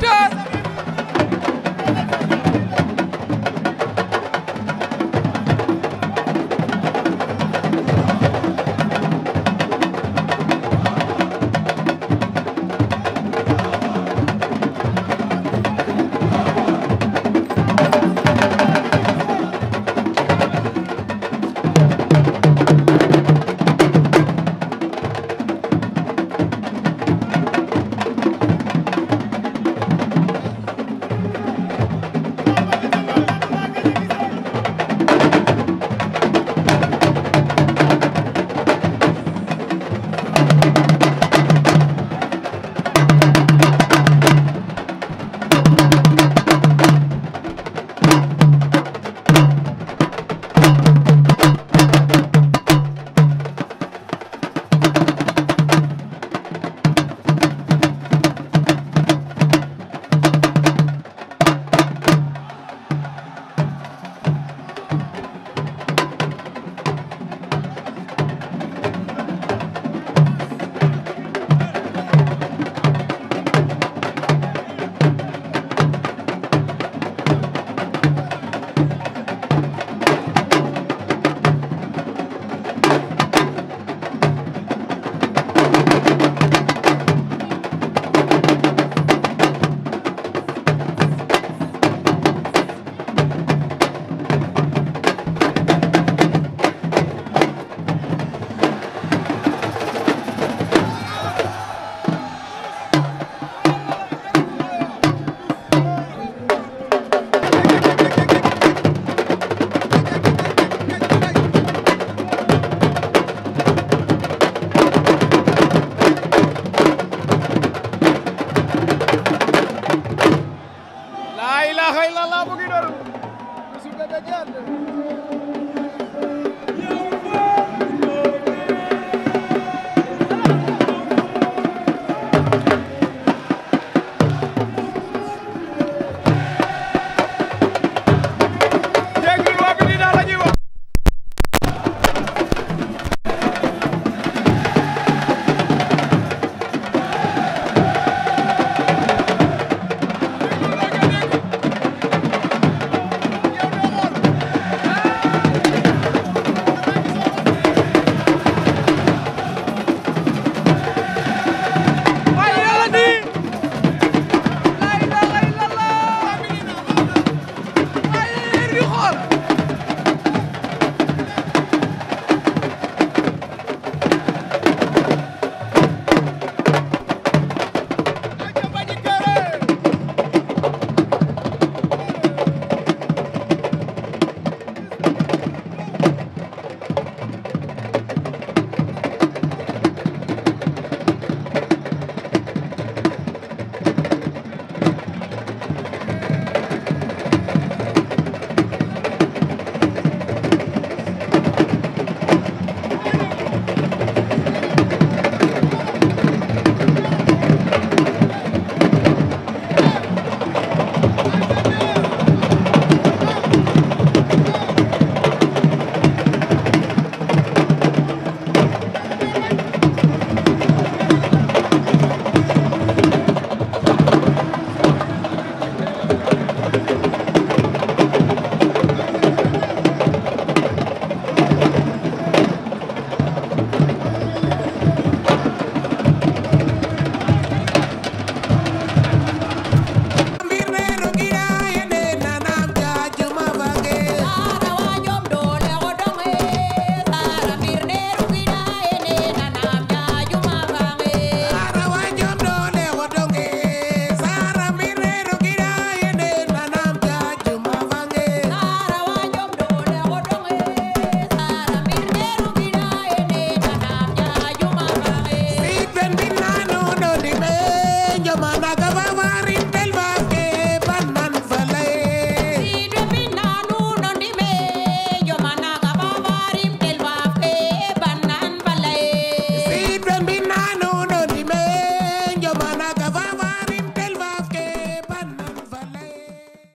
Siteu Легенди!